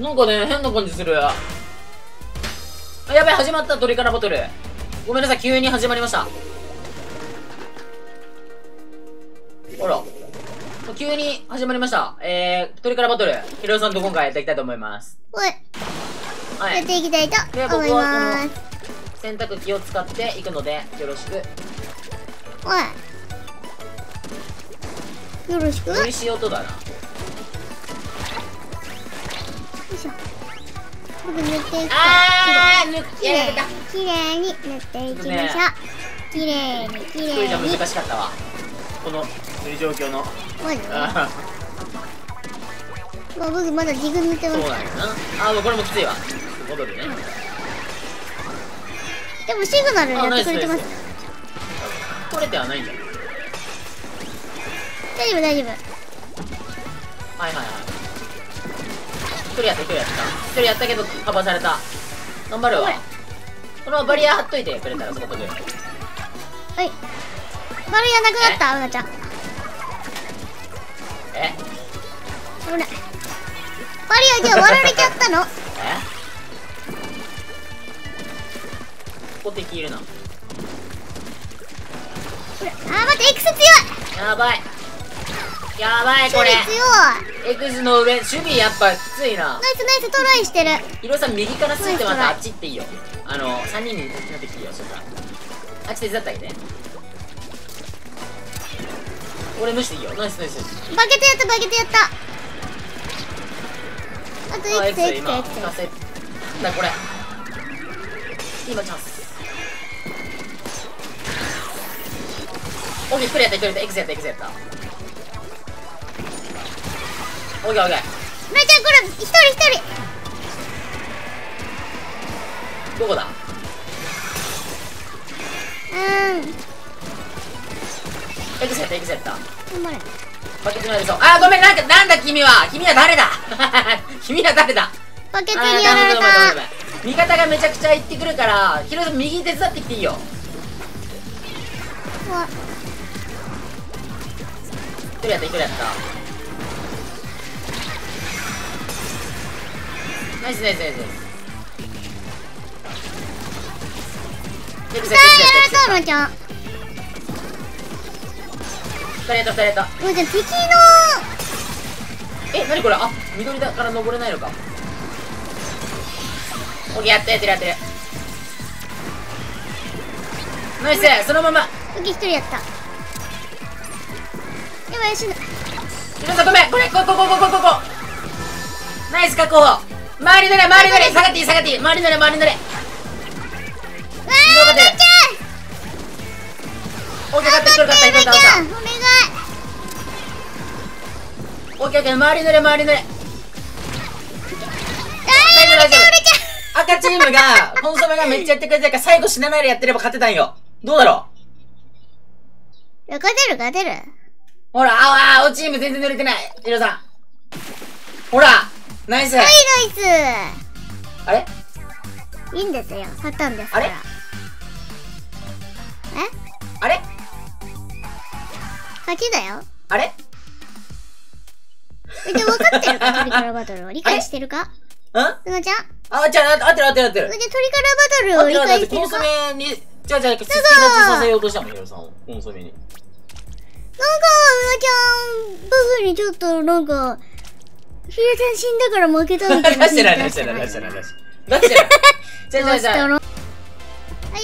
なんかね、変な感じする。あ、やばい、始まった、鳥からバトル。ごめんなさい、急に始まりました。ほら。急に始まりました。えー、鳥からバトル。ヒロさんと今回やっていきたいと思います。おい、はい。やっていきたいとで、思います。この洗濯機を使っていくので、よろしく。おい。よろしく。よ美味しい音だな。僕塗っていきれいやられた。きれいに塗っていきましょう。きれいにき一人じゃれいに。難しかったわ。この、そういう状況の。マジであまあ僕まだ自分塗ってーます。そうなんやな。あー、もうこれもきついわ。戻るね。でもシグナルやってくれてます。取れてはないんじゃない大丈夫大丈夫。はいはいはい。一人やった、一人やった。一人やったけど、カバーされた。頑張るわ。このバリア張っといてくれたら、そこ飛ぶ。はい。バルヤなくなった、うなちゃん。え？危ない。バリアじゃあ割られちゃったの？え？ここ敵いるな。あー待って X 強いやばい。やばい、これ。強い X の上、守備やっぱきついな。ナイスナイストライしてるヒロさん右からすってまたあっち行っていいよ。あの、3人になってきていいよ、そしたら。あっち手伝ってあげて。俺無視でいいよ。ナイスナイス。バケットやったバケットやったあとあ、X X X 今、X 稼い。なんだこれ。今チャンス。オッケー、クリやった、クリやった、X やった、X やった。オッケー、オッケー。なちゃんこれ一人一人どこだ？うーん ?X やった、X やった。頑張れバケツになりそう。あー、ごめん、なんか、なんだ君は君は誰だ？君は誰だ？バケツにやられたん味方がめちゃくちゃ行ってくるから、ヒロさん右手伝ってきていいよ。うわ一人やった、一人やった。ナイスナイスナイスナイスあやられたの。ススこれ？あ緑だから登れないのか。オやったやってやってナイスそのまま。オ一人やった。やばい死ぬ。皆ごめ。んこれここここここナイス確保。周り乗れ周り乗れ下がっていい下がっていい。周り乗れ周り乗れうわーうなちオッケー勝った一人勝ったゃんうなち一人倒した。ゃんお願い。オッケーオッケー周り乗れ周り乗れあーうなちゃんうなち赤チームがコンソメがめっちゃやってくれてるから最後死なないでやってれば勝てたんよ。どうだろゃん勝てる勝てる。うほらああ青チーム全然乗れてない。ヒロさん。ほらナイス。はいナイあれ？スいいんですよ。勝ったんですから。あれ？え？あれ？勝ちだよ。あれ？えで分かってるか？トリカラバトルを。理解してるか？うん？うなちゃん？あ、じゃあ、合ってる合ってる合ってる。うな。ちゃんトリカラバトルを理解してるか？なんかメに、じゃあじゃあ、好き立ちさせようとしたもん、ヒロさんを。コンソメに。うなちゃんバフにちょっとなんかヒレさん死んだから負けたみたいな出してない、出してない、出してない、出してない。出してない。じゃじゃじゃ。はい、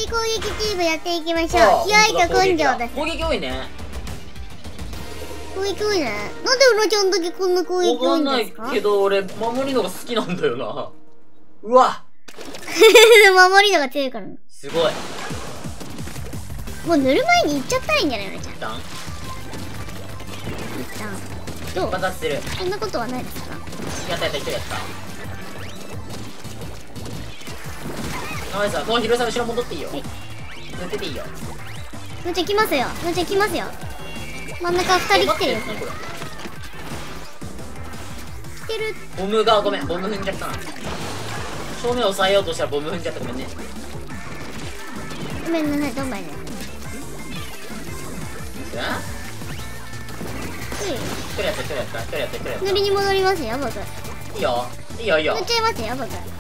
攻撃チームやっていきましょう。気合と根性です。攻撃多いね。攻撃多いね。なんでうなちゃんだけこんな攻撃多いんないんですかけど、俺、守りのが好きなんだよな。うわ守りのが強いから。すごい。もう塗る前に行っちゃったらいいんじゃないうなちゃん。どう爆発る。そんなことはないですか？やったやった、一人やった。ナイスもうヒロさん後ろ戻っていいよ。はい塗ってていいよ。うなちゃん来ますよ。うなちゃん来ますよ。真ん中二人来てるよ。来てる。ボムが、ごめん、ボム踏んじゃったな。正面押さえようとしたらボム踏んじゃったごめんね。ごめんなさい、どんまいね。え？う一人やった、一人やった、一人やった、一人やっい塗りに戻りますよ、僕。た。いいよ。いいよいいよ。塗っちゃいますよ僕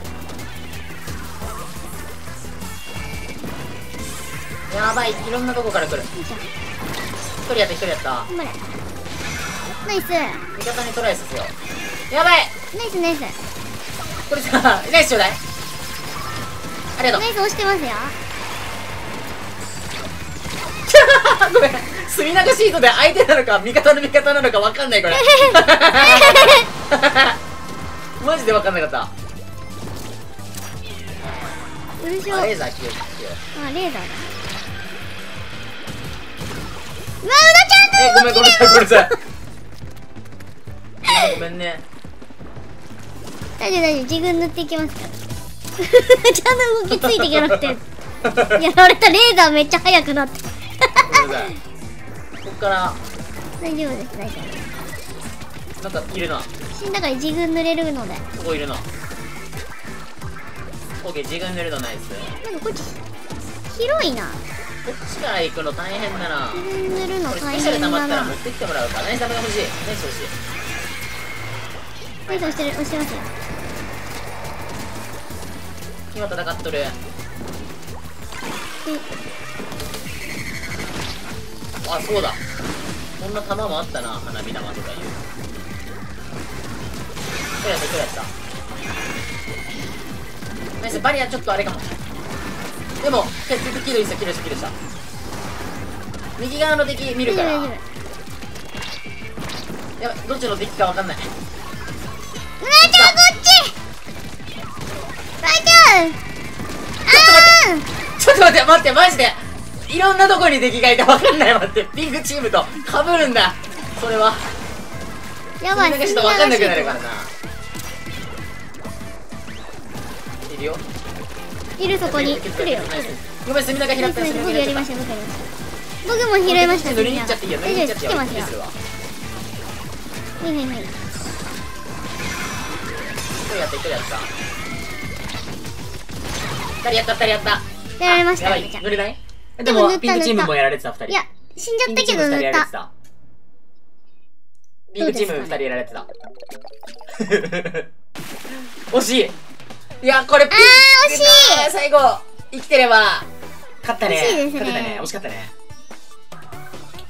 やばいいろんなとこから来る。一人やった一人やった。頑張れ。ナイス。味方にトライさせよう。やばい。ナイスナイス。これさナイスちょうだい。ありがとう。ナイス押してますよごめん。墨流シートで相手なのか味方の味方なのか分かんないこれ。マジで分かんなかった。うるしょ。ああレーザー消え消えレーザーだ。うわうなちゃんえごめんごめんごめん。なさい ごめんね。大丈夫大丈夫。自分塗っていきますから。ちゃんと動きついていけなくて。やられたレーザーめっちゃ速くなってごめんなさいこっから。大丈夫です大丈夫。なんかいるな。死んだから自分塗れるので。ここいるな。オッケー自分塗るのナイス。なんかこっち広いな。こっちから行くの大変だな。自分塗るのこれス大ペシャル溜ま変だな。ったら持ってきてもらうかナイスダメが欲しいナイス欲しい。ナイス押してる押してますよ。今戦っとるあそうだ。こんな弾もあったな花火玉とかいう。これやったこれやったナイスバリアちょっとあれかも。でもキルキルしたキルしたキルした。右側の敵見るから。やばいどっちの敵かわかんない。うなちゃんこっち。なちゃんちょっと待って待ってマジでいろんなとこに敵がいてわかんない待ってピンクチームと被るんだ。それは。やばいなんかちょっとわかんなくなるからな。いるよ。いるそこに。来るよ。ごめん、墨田が拾った僕やりました僕やりました。僕も拾いました。塗りに行っちゃっていいよ、塗りに行っちゃっていいよ。大丈夫来てますよ。するわ。はいはいはい一人やった、一人やった。二人やった、二人やった。やられましたやばい。めちゃ、塗れない？ででもピンクチームもやられてた、二人。いや死んじゃったけど塗った二人やられてた。ピンクチーム二人やられてた。惜しいいや、これピンあー惜しいい最後、生きてれば、勝ったね。惜しいですね勝てたね。惜しかったね。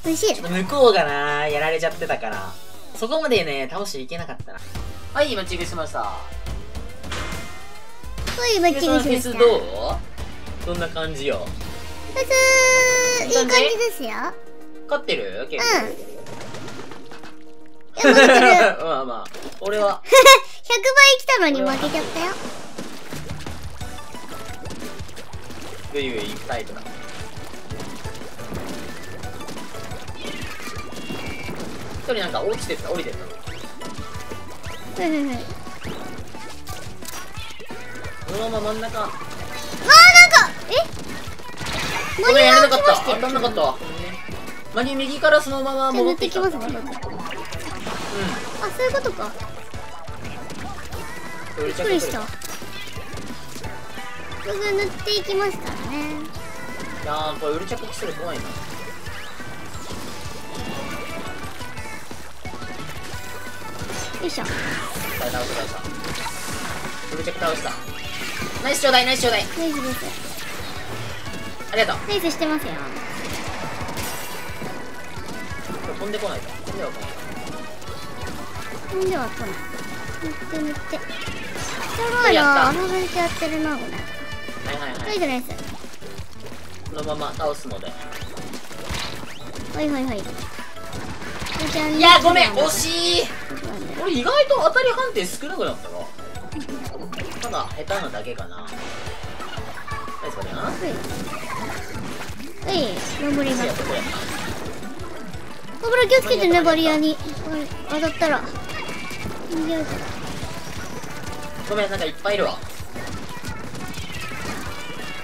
美味しい向こうがな、やられちゃってたから、そこまでね、倒していけなかったな。はい、今、チグしました。そういうバッチリしフェスましたどう？どんな感じよ？フェスいい感じですよ勝ってる？結うん構。いや負けてる100まあまあ、俺は、倍来たのに負けちゃったよぐいぐい行くタイプだ。一人なんか落ちてった、降りてったの。はいはいはいそのまま真ん中。ごめん、やれなかった。当たんなかったわ。マニ右からそのまま戻っきますっててきたんだ。ね僕うあそういうことかん。びびっくりした僕塗っていきますからねいやー、これ、ウルチャコキする怖いな。よいしょ倒した、倒した。ウルチャコ倒した。ナイスちょうだい、ナイスちょうだい。ナイスですありがとう。ナイスしてますよ飛んでこないか。飛んではこない。飛んでは来ない塗って塗ってすごいなってるなこれはいはいはい。このまま倒すので。はいはいはいいや、ごめん、惜しい。俺意外と当たり判定少なくなったな。ただ、下手なだけかな。はいはい登りますやった、これやっこれ気をつけてねバリアに当たったら逃げる。ごめん、なんかいっぱいいるわ。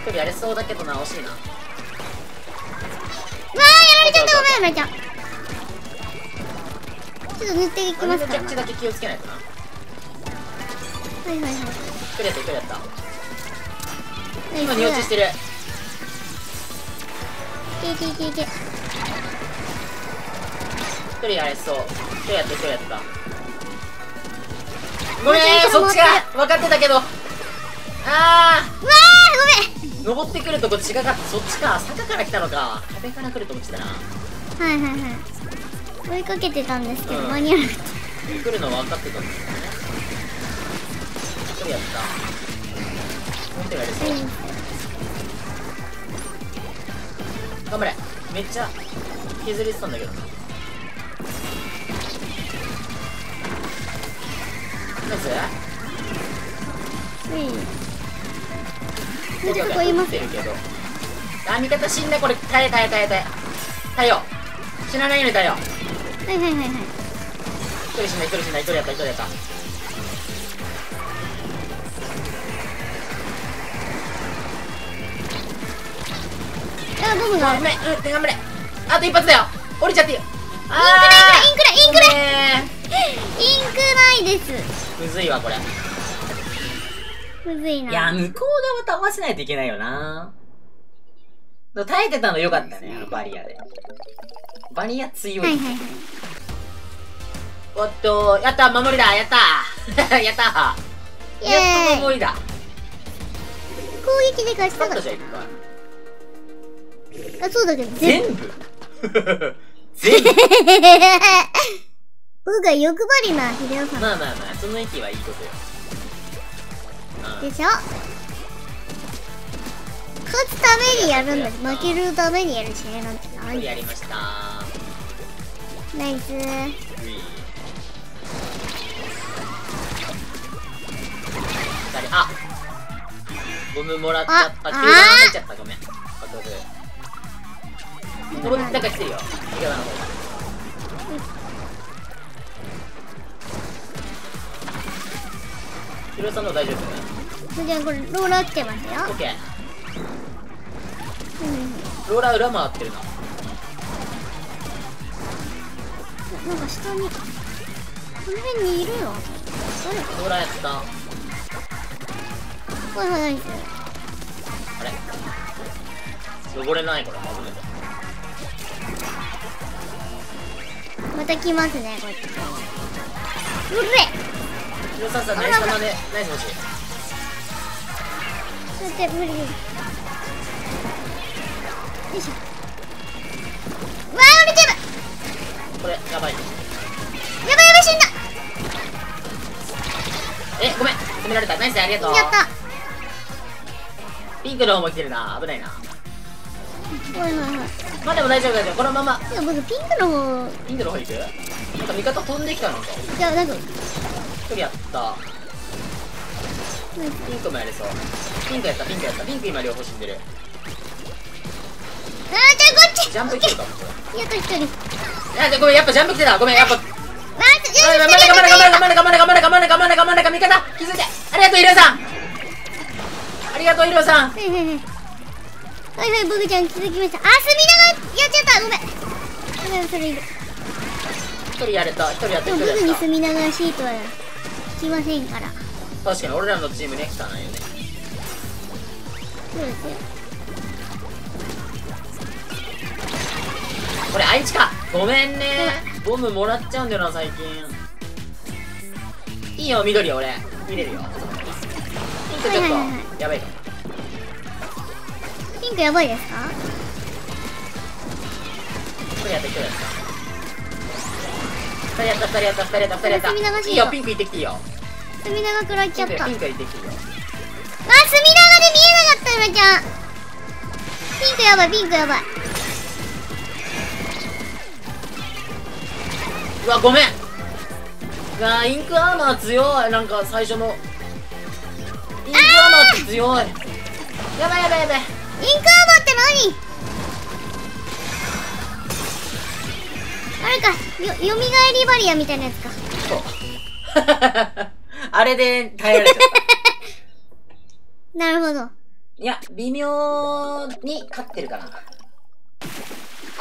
一人やれそうだけどな、惜しいな。わあやられちゃったごめんめちゃんちょっと塗っていきますからはめちゃくちゃだけ気をつけないとな。いはいはい一人やった、一人やった。今、寝落ちしてる。いけいけいけいけ一人やれそう。一人やった、一人やった。ごめんそっちか分かってたけど。あうわーー登ってくるとこ違かった。そっちか坂から来たのか。壁から来ると思ってたな。ごめんはいはいはい。追いかけてたんですけど、うん。間に合わなかっ来るの分かってたんですよね。一人やった頑張れ。めっちゃ削れてたんだけどな。ナイス。うん。ちょっとこいます。よ撃ってるけど。あ味方死んだ。これ耐え耐え耐え耐え耐えよう。死なないように耐えよう。はいはいはいはい。一人死んだ一人死んだ一人やった一人やったあボムがごめん。うん頑張れ。あと一発だよ。降りちゃっていいよ。あインクないインクラインクラインライン。インクないです。むずいわこれ。むずいな。いや向こう側と合わせないといけないよな。耐えてたのよかったねあのバリアで。バリア強い、はいはいはい。おっとやった守りだ。やった。やった。やっと守りだ。攻撃で勝ちたかっートじゃん一回。たあそうだけど全全部？全部？僕が欲張りな秀夫さん。まあまあまあその息はいいことよ。うん。でしょ？勝つためにやるんだ。負けるためにやる試合なんてないやりました。ナイス。あ！ゴムもらっちゃった。あ急に入っちゃった。ごめん。爆発登ってなんか来てるよ。右側の方。ヒロさんの大丈夫？じゃあこれローラー来てますよ。オッケー。うん。ローラー裏回ってるな。なんか下にこの辺にいるよ。誰かローラーやった。はいあれ？登れない？これ登れまた来ますねこっちうれヒロさんさナイス玉でナイス欲しいだって無理。よいしょ。うわー折れてる。これやばい。やばいやばい死んだ。えごめん。止められた。ナイスありがとう。やった。ピンクの方も来てるな。危ないなはいはいはいまあでも大丈夫大丈夫。このまま。いや僕ピンクの方。ピンクの方行く？なんか味方飛んできたの？かいやなんか一人やった。ピンクもやれそう。ピンクやったピンクやった。ピンク今両方死んでる。あーじゃあこっち。ジャンプいけるか？もやっと一人いやごめんやっぱジャンプ来てたごめんやっぱ。わーちょ頑張れ頑張れ頑張れ頑張れ頑張れ頑張れ頑張れ頑張れ頑張れ頑張れ味方気づいてありがとうヒロさんありがとうヒロさんはいはいはいはいはい僕ちゃん気づきましたあ隅田がやっちゃったごめん。ごめんそれいる一人やれた。一人やった。でも僕に一人やった隅田川シートは来ませんから。確かに俺らのチームね来たないよね。そうですよ。これ愛知か。ごめんね。ボムもらっちゃうんだよな最近。いいよ緑俺。見れるよ。ちょっはいはいはい。はとやばいかも。ピンクやばいですか？一人やった一人やった。やったやったやったやった。いいよピンク行ってきていいよ。隅田が食らっちゃった。あピンク行ってきていいよ。隅田がで見えなかったうなちゃんピンクやばいピンクやばい。うわごめん。うわインクアーマー強い。なんか最初の。インクアーマー強い。やばいやばいやばいインクアーマーって何？あれかよよみがえりバリアみたいなやつか。そ うあれで耐えられちゃった。なるほど。いや、微妙に勝ってるかな。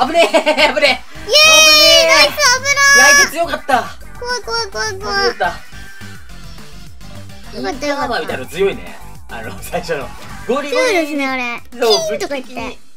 危ねえ 危ねえ。イエーイナイス危い。や、相手強かった。ない怖い怖い怖い怖い。よかった。よかったインクアーマーみたいなの強いね。あの、最初の。ゴリゴリ。強いですねあれ。そうキーンとか言って